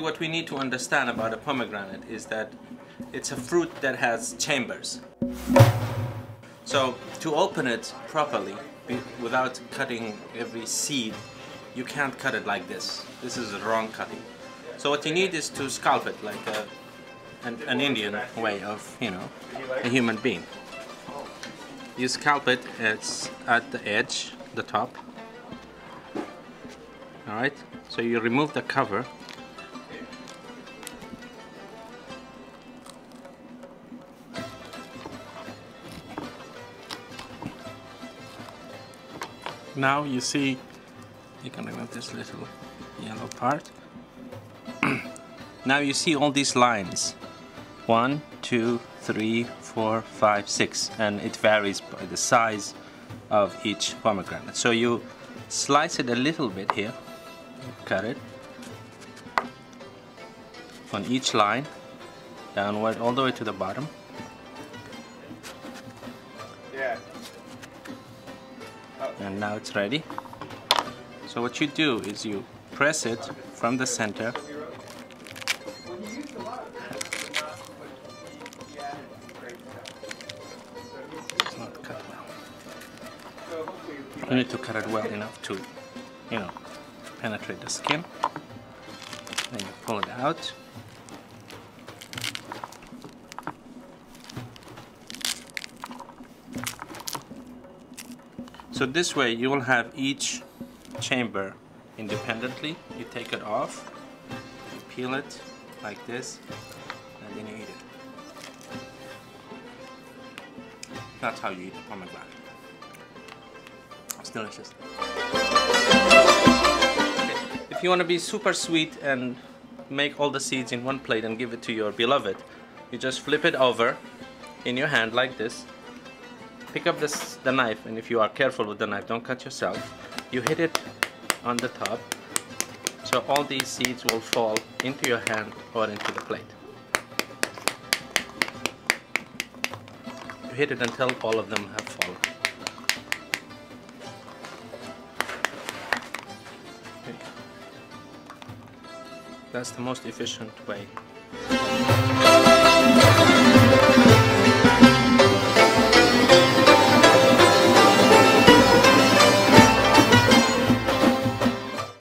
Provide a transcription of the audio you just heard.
What we need to understand about a pomegranate is that it's a fruit that has chambers. So to open it properly without cutting every seed, you can't cut it like this. This is wrong cutting. So what you need is to scalp it like a, an, an Indian way of, you know, a human being. You scalp it, it's at the edge, the top. Alright, so you remove the cover now you see you can remove this little yellow part. Now you see all these lines. One two three four five six and it varies by the size of each pomegranate. So you slice it a little bit here cut it on each line downward all the way to the bottom and now it's ready. So what you do is you press it from the center. You need to cut it well enough to you know penetrate the skin. Then you pull it out So this way you will have each chamber independently. You take it off, you peel it like this, and then you eat it. That's how you eat a pomegranate. It's delicious. If you want to be super sweet and make all the seeds in one plate and give it to your beloved, you just flip it over in your hand like this pick up this the knife and if you are careful with the knife don't cut yourself. You hit it on the top so all these seeds will fall into your hand or into the plate. You hit it until all of them have fallen. That's the most efficient way